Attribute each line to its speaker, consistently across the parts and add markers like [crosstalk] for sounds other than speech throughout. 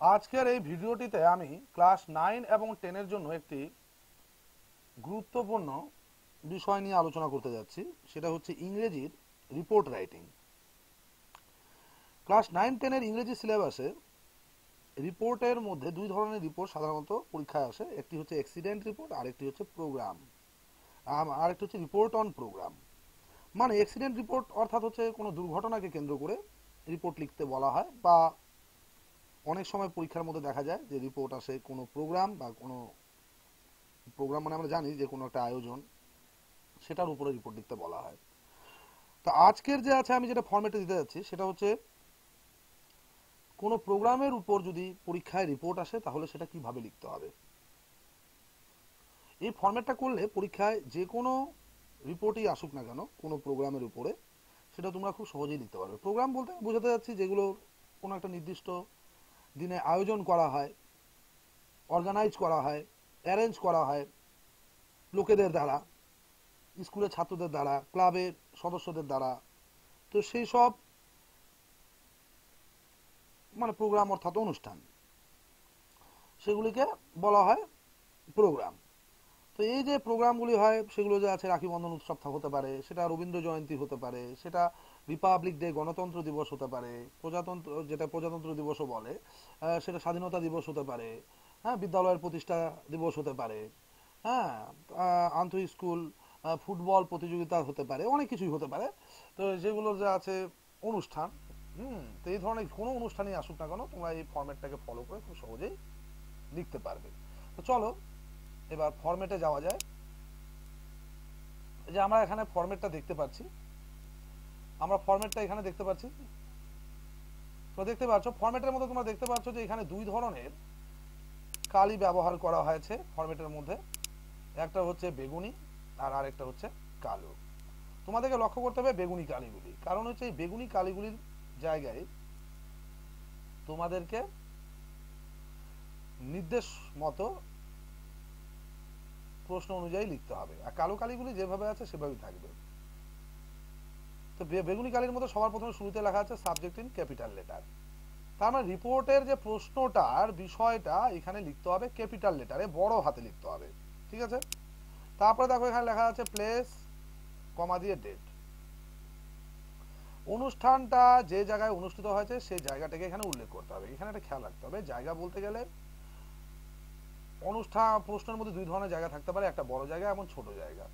Speaker 1: আজকের এই ভিডিওটিতে আমি ক্লাস নাইন এবং টেনের জন্য একটি গুরুত্বপূর্ণ বিষয় নিয়ে আলোচনা করতে যাচ্ছি। সেটা হচ্ছে ইংরেজির রিপোর্ট রাইটিং ক্লাস নাইন, টেনের ইংরেজি সিলেবাসে রিপোর্টের মধ্যে দুই ধরনের রিপোর্ট সাধারণত পরীক্ষায় আসে। একটি হচ্ছে অ্যাক্সিডেন্ট রিপোর্ট আরেকটি হচ্ছে প্রোগ্রাম আরেকটি হচ্ছে রিপোর্ট অন প্রোগ্রাম মানে অ্যাক্সিডেন্ট রিপোর্ট অর্থাৎ হচ্ছে কোনো দুর্ঘটনাকে কেন্দ্র করে রিপোর্ট লিখতে বলা হয় বা অনেক সময় পরীক্ষার মধ্যে দেখা যায় যে রিপোর্ট আসে কোনো প্রোগ্রাম বা কোনো প্রোগ্রাম মানে আমরা জানি যে কোনো একটা আয়োজন, সেটার উপরে রিপোর্ট লিখতে বলা হয়। তো আজকের যে আছে আমি যেটা ফর্মেটে দিতে যাচ্ছি সেটা হচ্ছে, কোনো প্রোগ্রামের উপর যদি পরীক্ষায় রিপোর্ট আসে তাহলে সেটা কীভাবে লিখতে হবে? এই ফর্মেটটা করলে পরীক্ষায় যে কোনো রিপোর্টই আসুক না কেন, কোনো প্রোগ্রামের উপরে, সেটা তোমরা খুব সহজেই লিখতে পারবে। প্রোগ্রাম বলতে বোঝাতে যাচ্ছি যেগুলো কোনো একটা নির্দিষ্ট দিনে আয়োজন করা হয় অর্গানাইজ করা হয় অ্যারেঞ্জ করা হয় লোকেদের দ্বারা, স্কুলের ছাত্রদের দ্বারা, ক্লাবের সদস্যদের দ্বারা। তো সেই সব মানে প্রোগ্রাম অর্থাৎ অনুষ্ঠান। সেগুলিকে বলা হয় প্রোগ্রাম তো এই যে প্রোগ্রামগুলি হয়, সেগুলো যে আছে রাখি বন্ধন উৎসব হতে পারে, সেটা রবীন্দ্র জয়ন্তী হতে পারে, সেটা রিপাবলিক ডে গণতন্ত্র দিবস হতে পারে, প্রজাতন্ত্র, যেটা প্রজাতন্ত্র দিবসও বলে সেটা স্বাধীনতা দিবস হতে পারে হ্যাঁ বিদ্যালয়ের প্রতিষ্ঠা দিবস হতে পারে হ্যাঁ আন্তঃ স্কুল ফুটবল প্রতিযোগিতা হতে পারে, অনেক কিছুই হতে পারে। তো যেগুলো যে আছে অনুষ্ঠান, হুম, তো এই ধরনের কোনো অনুষ্ঠানই আসুক না কেন, তোমরা এই ফরম্যাটটাকে ফলো করে খুব সহজেই লিখতে পারবে। তো চলো, এবার ফরম্যাটে যাওয়া যায়। যে আমরা এখানে ফরম্যাটটা দেখতে পাচ্ছি আমরা ফরম্যাটটা এখানে দেখতে পাচ্ছি। তো দেখতে পাচ্ছ, ফরম্যাটের মধ্যে তোমরা দেখতে পাচ্ছ যে এখানে দুই ধরনের কালি ব্যবহার করা হয়েছে ফরম্যাটের মধ্যে। একটা হচ্ছে বেগুনি আর আরেকটা হচ্ছে কালো। তোমাদেরকে লক্ষ্য করতে হবে বেগুনি কালিগুলি। কারণ হচ্ছে এই বেগুনি কালিগুলির জায়গায় তোমাদেরকে নির্দেশ মতো প্রশ্ন অনুযায়ী লিখতে হবে। আর কালো কালিগুলি যেভাবে আছে সেভাবেই থাকবে। তো বেগুনি কালির মধ্যে সবার প্রথমে শুরুতে লেখা আছে সাবজেক্ট ইন ক্যাপিটাল লেটার তার মানে রিপোর্টের যে প্রশ্নটার বিষয়টা এখানে লিখতে হবে ক্যাপিটাল লেটারে বড় হাতে লিখতে হবে। ঠিক আছে? তারপরে দেখো এখানে লেখা আছে প্লেস কমা দিয়ে ডেট অনুষ্ঠানটা যে জায়গায় অনুষ্ঠিত হয়েছে সেই জায়গাটাকে এখানে উল্লেখ করতে হবে। এখানে একটা খেয়াল রাখতে হবে, জায়গা বলতে গেলে অনুষ্ঠান, প্রশ্নের মধ্যে দুই ধরনের জায়গা থাকতে পারে, একটা বড় জায়গা এবং ছোট জায়গা।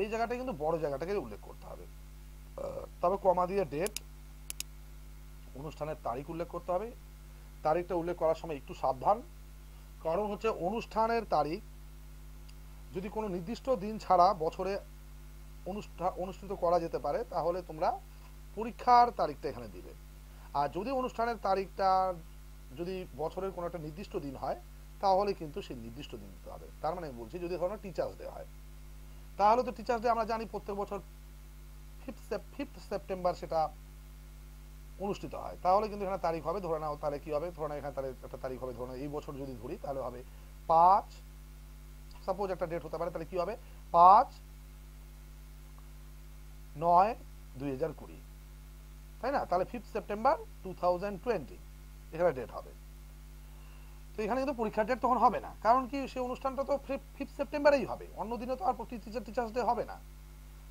Speaker 1: এই জায়গাটা কিন্তু বড় জায়গাটাকে উল্লেখ করতে হবে। তবে কমা দিয়ে ডেট অনুষ্ঠানের তারিখ উল্লেখ করতে হবে। তারিখটা উল্লেখ করার সময় একটু সাবধান। কারণ হচ্ছে অনুষ্ঠানের তারিখ যদি কোনো নির্দিষ্ট দিন ছাড়া বছরে অনুষ্ঠান অনুষ্ঠিত করা যেতে পারে, তাহলে তোমরা পরীক্ষার তারিখটা এখানে দিবে। আর যদি অনুষ্ঠানের তারিখটা যদি বছরের কোনো একটা নির্দিষ্ট দিন হয়, তাহলে কিন্তু সেই নির্দিষ্ট দিন দিতে হবে। তার মানে আমি বলছি যদি ধরো টিচার্স ডে হয়। তাহলে তো টিচার্স ডে আমরা জানি প্রত্যেক বছর ফিফথ সেপ্টেম্বর সেটা অনুষ্ঠিত হয়। তাহলে কিন্তু এখানে তারিখ হবে, ধরে নাও তাহলে কি হবে? ধরে নাও এখানে একটা তারিখ হবে, ধরে এই বছর যদি ধরি তাহলে হবে পাঁচ সাপোজ একটা ডেট হতে পারে, তাহলে কি হবে? পাঁচ নয় দুই হাজার কুড়ি। তাই না? তাহলে fifth September two thousand twenty এখানে ডেট হবে। তো এখানে কিন্তু পরীক্ষার ডেট তখন হবে না। কারণ কি সেই অনুষ্ঠানটা তো ফিফথ সেপ্টেম্বরেই হবে। অন্য দিনে তো আর টিচার টিচার্স ডে হবে না।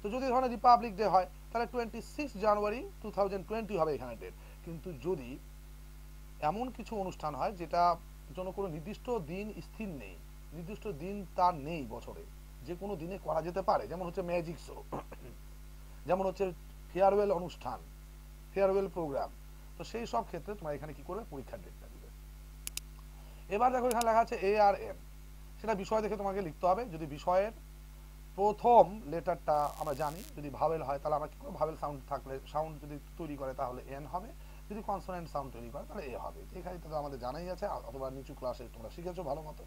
Speaker 1: তো যদি ধরনের রিপাবলিক ডে হয়, তাহলে টোয়েন্টি জানুয়ারি টু হবে এখানে ডেট কিন্তু যদি এমন কিছু অনুষ্ঠান হয়, যেটা জন্য কোনো নির্দিষ্ট দিন স্থির নেই, নির্দিষ্ট দিন তার নেই বছরে, যে কোনো দিনে করা যেতে পারে, যেমন হচ্ছে ম্যাজিক শো যেমন হচ্ছে ফেয়ারওয়েল অনুষ্ঠান ফেয়ারওয়েল প্রোগ্রাম তো সেই সব ক্ষেত্রে তোমরা এখানে কি করবে? পরীক্ষার ডেটটা দিবে। এবার দেখো এখানে লেখা আছে এ আর এম সেটা বিষয় দেখে তোমাকে লিখতে হবে। যদি বিষয়ের প্রথম লেটারটা আমরা জানি, যদি ভাবেল হয়, তাহলে আমরা কি করব? ভাবেল সাউন্ড থাকলে সাউন্ড যদি তৈরি করে, তাহলে এন হবে। যদি কনসোনেন্ট সাউন্ড তৈরি করে, তাহলে এ হবে। এখানে তো আমাদের জানাই আছে অথবা নিচু ক্লাসে তোমরা শিখেছো ভালো মতো।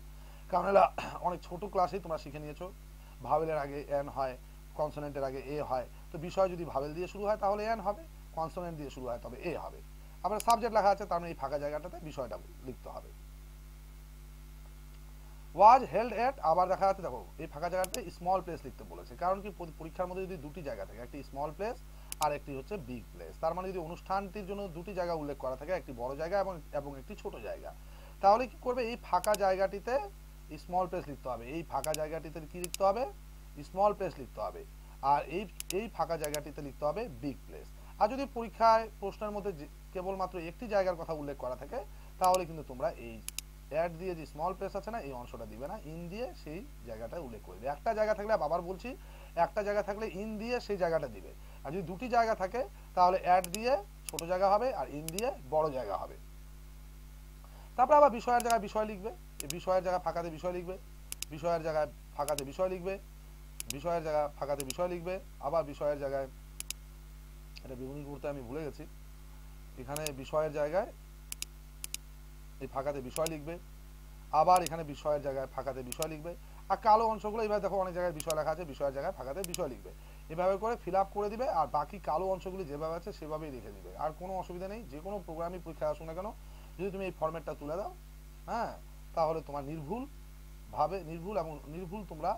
Speaker 1: কারণ এলা [coughs] অনেক ছোট ক্লাসেই তোমরা শিখে নিয়েছো। ভাবেলের আগে এন হয় কনসোনেন্টের আগে এ হয়। তো বিষয় যদি ভাবেল দিয়ে শুরু হয়, তাহলে এন হবে কনসোনেন্ট দিয়ে শুরু হয়, তবে এ হবে। আবার সাবজেক্ট লেখা আছে, তার মানে এই ফাঁকা জায়গাটাতে বিষয়টা লিখতে হবে। ওয়াজ হেল্ড এট আবার দেখা যাচ্ছে, দেখো, এই ফাঁকা জায়গাতে স্মল প্লেস লিখতে বলেছে। কারণ কি, পরীক্ষার মধ্যে যদি দুটি জায়গা থাকে, একটি স্মল প্লেস আর একটি হচ্ছে বিগ প্লেস তার মানে যদি অনুষ্ঠানটির জন্য দুটি জায়গা উল্লেখ করা থাকে, একটি বড় জায়গা এবং এবং একটি ছোট জায়গা, তাহলে কি করবে? এই ফাঁকা জায়গাটিতে স্মল প্লেস লিখতে হবে। এই ফাঁকা জায়গাটিতে কি লিখতে হবে? স্মল প্লেস লিখতে হবে। আর এই এই ফাঁকা জায়গাটিতে লিখতে হবে বিগ প্লেস আর যদি পরীক্ষায় প্রশ্নের মধ্যে কেবলমাত্র একটি জায়গার কথা উল্লেখ করা থাকে, তাহলে কিন্তু তোমরা এই অ্যাড দিয়ে যে স্মল প্লেস আছে না, এই অংশটা দিবে না। ইন দিয়ে সেই জায়গাটা উল্লেখ করবে একটা জায়গা থাকলে, আবার বলছি, একটা জায়গা থাকলে ইন দিয়ে সেই জায়গাটা দিবে। আর যদি দুটি জায়গা থাকে, তাহলে অ্যাড দিয়ে ছোট জায়গা হবে আর ইন দিয়ে বড় জায়গা হবে। তারপর আবার বিষয়ের জায়গায় বিষয় লিখবে। বিষয়ের জায়গায় ফাঁকাতে বিষয় লিখবে। বিষয়ের জায়গায় ফাঁকাতে বিষয় লিখবে। বিষয়ের জায়গায় ফাঁকাতে বিষয় লিখবে। আবার বিষয়ের জায়গায়, এটা বেগুনি করতে আমি ভুলে গেছি। এখানে বিষয়ের জায়গায় এই ফাঁকাতে বিষয় লিখবে। আবার এখানে বিষয়ের জায়গায় ফাঁকাতে বিষয় লিখবে। আর কালো অংশগুলো, এবার দেখো অনেক জায়গায় বিষয় লেখা আছে, বিষয়ের জায়গায় ফাঁকাতে বিষয় লিখবে। এভাবে করে ফিল করে দিবে আর বাকি কালো অংশগুলি যেভাবে আছে সেভাবেই লিখে দিবে। আর কোনো অসুবিধা নেই, যে কোনো প্রোগ্রামই পরীক্ষায় আসুক না কেন, যদি তুমি এই ফরম্যাটটা তুলে দাও হ্যাঁ তাহলে তোমার নির্ভুল ভাবে, নির্ভুল এবং নির্ভুল তোমরা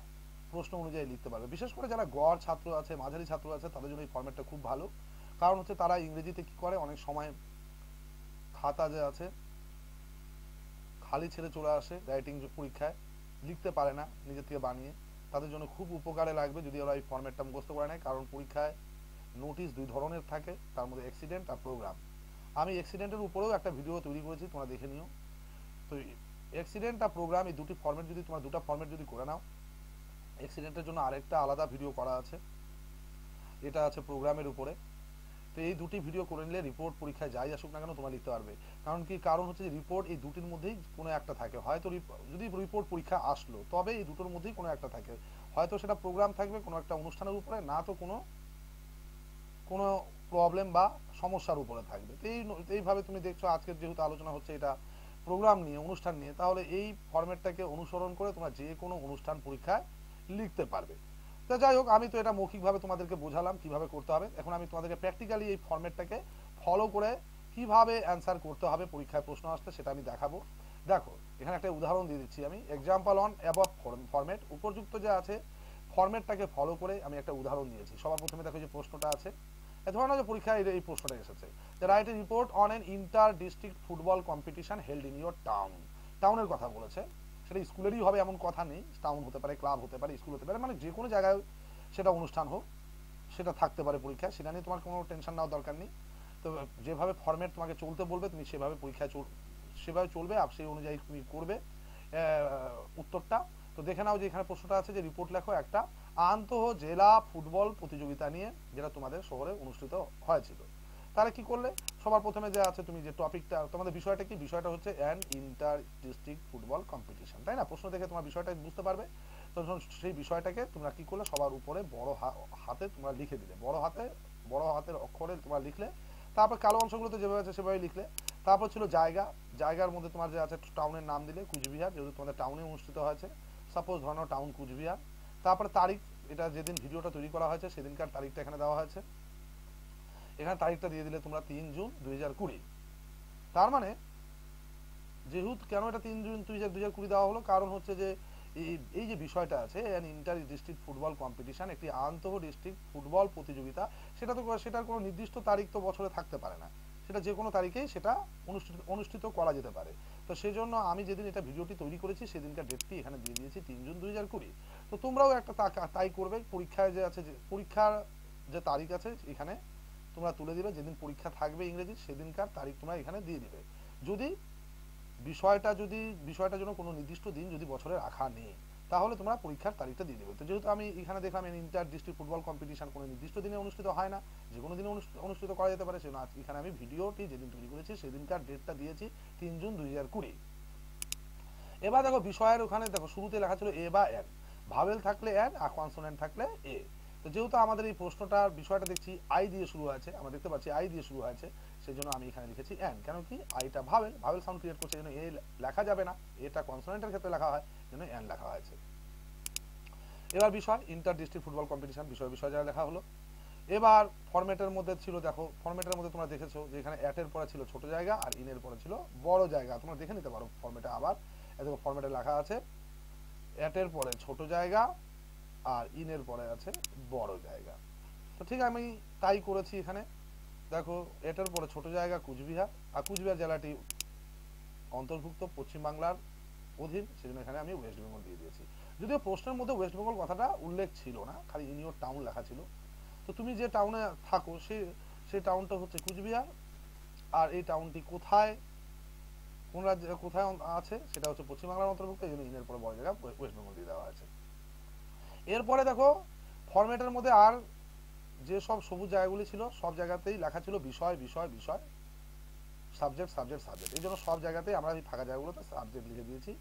Speaker 1: প্রশ্ন অনুযায়ী লিখতে পারবে। বিশেষ করে যারা গড় ছাত্র আছে, মাঝারি ছাত্র আছে, তাদের জন্য এই ফরম্যাটটা খুব ভালো। কারণ হচ্ছে তারা ইংরেজিতে কি করে? অনেক সময় খাতা যে আছে খালি ছেড়ে চলে আসে রাইটিং পরীক্ষায়, লিখতে পারে না নিজের থেকে বানিয়ে। তাদের জন্য খুব উপকারে লাগবে যদি ওরা এই ফরম্যাটটা মুখস্থ করে নেয়, কারণ পরীক্ষায় নোটিশ দুই ধরনের থাকে, তার মধ্যে অ্যাক্সিডেন্ট আর প্রোগ্রাম আমি অ্যাক্সিডেন্টের উপরেও একটা ভিডিও তৈরি করেছি, তোমরা দেখে নিও। তো অ্যাক্সিডেন্ট আর প্রোগ্রাম এই দুটি ফরম্যাট যদি, তোমরা দুটো ফরম্যাট যদি করে নাও অ্যাক্সিডেন্টের জন্য আরেকটা আলাদা ভিডিও করা আছে। এটা আছে প্রোগ্রামের উপরে। তো এই দুটি ভিডিও করে নিলে রিপোর্ট পরীক্ষায় যাই আসুক না কেন তোমরা লিখতে পারবে। কারণ কি, কারণ হচ্ছে যে রিপোর্ট এই দুটির মধ্যেই কোনো একটা থাকে। হয়তো যদি রিপোর্ট পরীক্ষা আসলো, তবে এই দুটোর মধ্যেই কোনো একটা থাকে। হয়তো সেটা প্রোগ্রাম থাকবে কোনো একটা অনুষ্ঠানের উপরে, না তো কোনো কোনো প্রবলেম বা সমস্যার উপরে থাকবে। তো এই এইভাবে তুমি দেখছ আজকের যেহেতু আলোচনা হচ্ছে এটা প্রোগ্রাম নিয়ে, অনুষ্ঠান নিয়ে, তাহলে এই ফরম্যাটটাকে অনুসরণ করে তোমরা যে কোনো অনুষ্ঠান পরীক্ষায় লিখতে পারবে। তো যাই হোক, আমি তো এটা মৌখিকভাবে তোমাদেরকে বোঝালাম কীভাবে করতে হবে। এখন আমি তোমাদেরকে প্র্যাকটিক্যালি এই ফরম্যাটটাকে ফলো করে কীভাবে অ্যান্সার করতে হবে পরীক্ষায় প্রশ্ন আসলে সেটা আমি দেখাবো। দেখো, এখানে একটা উদাহরণ দিয়ে দিচ্ছি আমি। এক্সাম্পল অন অ্যাবভ ফরম্যাট উপযুক্ত যে আছে ফরম্যাটটাকে ফলো করে আমি একটা উদাহরণ দিয়েছি। সবার প্রথমে দেখো যে প্রশ্নটা আছে। এ ধরনের যে পরীক্ষায় এই- প্রশ্নটা এসেছে। যে write report on an inter district football competition held in your town টাউনের কথা বলেছে। সেটা স্কুলেরই হবে, এমন কথা নেই। টাউন হতে পারে ক্লাব হতে পারে স্কুল হতে পারে মানে যে কোনো জায়গায় সেটা অনুষ্ঠান হোক, সেটা থাকতে পারে পরীক্ষায় সেটা নিয়ে তোমার কোনো টেনশন নেওয়ার দরকার নেই। তো যেভাবে ফরম্যাট তোমাকে চলতে বলবে, তুমি সেভাবে পরীক্ষায় চল সেভাবে চলবে আর সেই অনুযায়ী তুমি করবে উত্তরটা। তো দেখে নাও যে এখানে প্রশ্নটা আছে যে রিপোর্ট লেখো একটা। আন্তঃ জেলা ফুটবল প্রতিযোগিতা নিয়ে, যেটা তোমাদের শহরে অনুষ্ঠিত হয়েছিল। তাহলে কি করলে? সবার প্রথমে যে আছে তুমি যে টপিকটা, তোমাদের বিষয়টা কি? বিষয়টা হচ্ছে an inter district football competition তাই না? প্রশ্ন দেখে তোমার বিষয়টা বুঝতে পারবে। তখন সেই বিষয়টাকে তোমরা কি করলে? সবার উপরে বড় হাতে তোমরা লিখে দিলে। বড় হাতে, বড় হাতের অক্ষরে তোমরা লিখলে। তারপর কালো অংশগুলোতে যেভাবে আছে সেভাবে লিখলে। তারপর ছিল জায়গা। জায়গার মধ্যে তোমার যে আছে টাউনের নাম দিলে, কুচবিহার, যেহেতু তোমাদের টাউনে অনুষ্ঠিত হয়েছে। সাপোজ ধরো টাউন কুচবিহার। তারপরে তারিখ, এটা যেদিন ভিডিওটা তৈরি করা হয়েছে, সেদিনকার তারিখটা এখানে দেওয়া হয়েছে। এখানে তারিখটা দিয়ে দিলে তোমরা তিন জুন দুই হাজার কুড়ি। তার মানে যেহেতু কেন এটা তিন জুন দুই হাজার কুড়ি দেওয়া হলো, কারণ হচ্ছে যে এই যে বিষয়টা আছে ইন্টার ডিস্ট্রিক্ট ফুটবল কম্পিটিশন একটি আন্তঃ ডিস্ট্রিক্ট ফুটবল প্রতিযোগিতা, সেটা তো, সেটার কোনো নির্দিষ্ট তারিখ তো বছরে থাকতে পারে না। সেটা যে কোনো তারিখেই সেটা অনুষ্ঠিত অনুষ্ঠিত করা যেতে পারে। তো সেই জন্য আমি যেদিন এটা ভিডিওটি তৈরি করেছি, সেদিনকার ডেটটি এখানে দিয়ে দিয়েছি, তিন জুন দুই হাজার কুড়ি। তো তোমরাও একটা তাই করবে, পরীক্ষায় যে আছে পরীক্ষার যে তারিখ আছে, এখানে তোমরা তুলে দিবে, যেদিন পরীক্ষা থাকবে ইংরেজি, সেদিনকার তারিখ তোমরা এখানে দিয়ে দিবে। যদি বিষয়টা যদি বিষয়টা যেন কোনো নির্দিষ্ট দিন যদি বছরে রাখা নেই, তাহলে তোমরা পরীক্ষার তারিখটা দিয়ে দেবে। তো যেহেতু আমি এখানে দেখলাম ইন্টার ডিস্ট্রিক্ট ফুটবল কম্পিটিশন কোনো নির্দিষ্ট দিনে অনুষ্ঠিত হয় না যে কোনো দিনে অনুষ্ঠিত করা যেতে পারে, সেজন্য এখানে আমি ভিডিওটি যেদিন তৈরি করেছি, সেদিনকার ডেটটা দিয়েছি তিন জুন দুই হাজার কুড়ি। এবার দেখো বিষয়ের ওখানে দেখো শুরুতে লেখা ছিল এ বা এন। ভাবেল থাকলে এন আর থাকলে এ। তো যেহেতু আমাদের এই প্রশ্নটার বিষয়টা দেখছি আই দিয়ে শুরু হয়েছে, আমরা দেখতে পাচ্ছি আই দিয়ে শুরু হয়েছে সেই জন্য আমি এখানে লিখেছি এন কেন কি? আইটা ভাবেল ভাবেল সাউন্ড ক্রিয়েট করছে এ লেখা যাবে না এটা কনসোনেন্টের ক্ষেত্রে লেখা হয় জন্য এন লেখা হয়েছে। এবার বিষয় ইন্টার ডিস্ট্রিক্ট ফুটবল কম্পিটিশন বিষয় বিষয় যা লেখা হলো। এবার ফরম্যাটের মধ্যে ছিল, দেখো ফরম্যাটের মধ্যে তোমরা দেখেছ যে এখানে অ্যাটের পরে ছিল ছোট জায়গা আর ইনের পরে ছিল বড় জায়গা। তোমরা দেখে নিতে পারো ফরম্যাটে আবার দেখো ফরম্যাটে লেখা আছে অ্যাটের পরে ছোট জায়গা আর ইনের পরে আছে বড় জায়গা। তো ঠিক আমি তাই করেছি এখানে। দেখো, এটার পরে ছোট জায়গা কুচবিহার। আর কুচবিহার জেলাটি অন্তর্ভুক্ত পশ্চিমবাংলার অধীন, সেজন্য এখানে আমি ওয়েস্ট বেঙ্গল দিয়ে দিয়েছি। যদিও প্রশ্নের মধ্যে ওয়েস্ট বেঙ্গল কথাটা উল্লেখ ছিল না, খালি ইনিওর টাউন লেখা ছিল। তো তুমি যে টাউনে থাকো, সে সেই টাউনটা হচ্ছে কুচবিহার। আর এই টাউনটি কোথায়, কোন রাজ্যে, কোথায় আছে, সেটা হচ্ছে পশ্চিমবাংলার অন্তর্ভুক্ত, এই জন্য ইনের পরে বড় জায়গা ওয়েস্ট বেঙ্গল দিয়ে দেওয়া আছে এরপরে দেখো ফরম্যাটের মধ্যে আর যে সব সবুজ জায়গাগুলি ছিল, সব জায়গাতেই লেখা ছিল বিষয় বিষয় বিষয় সাবজেক্ট সাবজেক্ট সাবজেক্ট এই জন্য সব জায়গাতেই আমরা এই ফাঁকা জায়গাগুলোতে সাবজেক্ট লিখে দিয়েছি।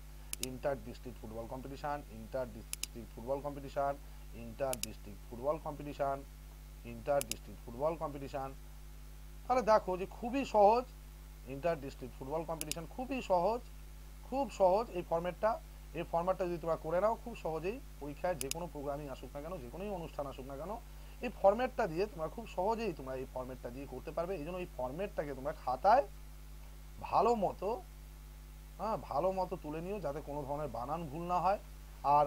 Speaker 1: Inter district football competition inter district football competition inter district football competition inter district football competition তাহলে দেখো যে খুবই সহজ ইন্টার ডিস্ট্রিক্ট ফুটবল কম্পিটিশন খুবই সহজ, খুব সহজ এই ফরম্যাটটা এই ফরম্যাটটা যদি তোমরা করে নাও, খুব সহজেই পরীক্ষায় যে কোনো প্রোগ্রামিং আসুক না কেন, যে কোনোই অনুষ্ঠান আসুক না কেন, এই ফরম্যাটটা দিয়ে তোমরা খুব সহজেই তোমরা এই ফরম্যাটটা দিয়ে করতে পারবে। এই জন্য এই ফরম্যাটটাকে তোমরা খাতায় ভালো মতো হ্যাঁ ভালো মতো তুলে নিও, যাতে কোনো ধরনের বানান ভুল না হয়। আর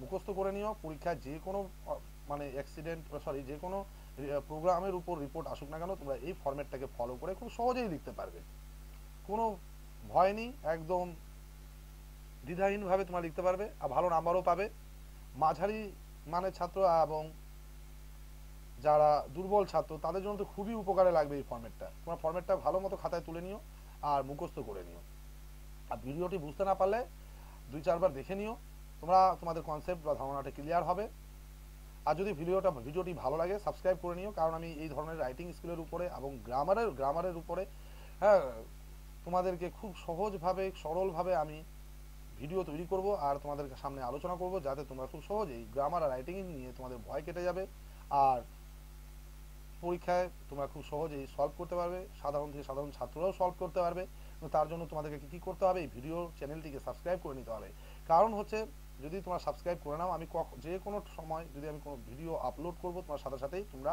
Speaker 1: মুখস্থ করে নিও, পরীক্ষায় যে কোনো মানে অ্যাক্সিডেন্ট সরি যে কোনো প্রোগ্রামের উপর রিপোর্ট আসুক না কেন, তোমরা এই ফরম্যাটটাকে ফলো করে খুব সহজেই লিখতে পারবে। কোনো ভয় নেই, একদম দ্বিধাহীনভাবে তোমরা লিখতে পারবে আর ভালো নাম্বারও পাবে। মাঝারি মানের ছাত্র এবং যারা দুর্বল ছাত্র, তাদের জন্য তো খুবই উপকারে লাগবে এই ফর্মেটটা তোমার ফরম্যাটটা ভালো মতো খাতায় তুলে নিও আর মুখস্থ করে নিও। আর ভিডিওটি বুঝতে না পারলে দুই চারবার দেখে নিও, তোমরা তোমাদের কনসেপ্ট বা ধারণাটা ক্লিয়ার হবে। আর যদি ভিডিওটা, ভিডিওটি ভালো লাগে সাবস্ক্রাইব করে নিও, কারণ আমি এই ধরনের রাইটিং স্কিলের উপরে এবং গ্রামারের গ্রামারের উপরে হ্যাঁ তোমাদেরকে খুব সহজভাবে, সরলভাবে আমি ভিডিও তৈরি করব আর তোমাদের সামনে আলোচনা করব যাতে তোমরা খুব সহজেই গ্রামার আর রাইটিং নিয়ে তোমাদের ভয় কেটে যাবে। আর পরীক্ষায় তোমরা খুব সহজেই সলভ করতে পারবে। সাধারণ থেকে সাধারণ ছাত্ররাও সলভ করতে পারবে। তার জন্য তোমাদেরকে কি করতে হবে এই ভিডিও চ্যানেলটিকে সাবস্ক্রাইব করে নিতে হবে। কারণ হচ্ছে, যদি তোমরা সাবস্ক্রাইব করে নাও, আমি যে কোনো সময় যদি আমি কোনো ভিডিও আপলোড করব, তোমার সাথে সাথেই তোমরা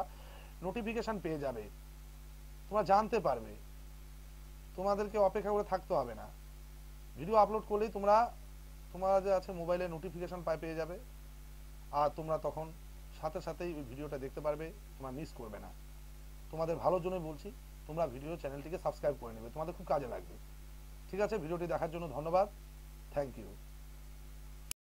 Speaker 1: নোটিফিকেশন পেয়ে যাবে। তোমরা জানতে পারবে। তোমাদেরকে অপেক্ষা করে থাকতে হবে না। ভিডিও আপলোড করলেই তোমরা, তোমার যে আছে মোবাইলে নোটিফিকেশান পাই পেয়ে যাবে। আর তোমরা তখন সাথে সাথেই ওই ভিডিওটা দেখতে পারবে, তোমরা মিস করবে না। তোমাদের ভালোর জন্যই বলছি, তোমরা ভিডিও চ্যানেলটিকে সাবস্ক্রাইব করে নেবে। তোমাদের খুব কাজে লাগবে। ঠিক আছে? ভিডিওটি দেখার জন্য ধন্যবাদ। Thank you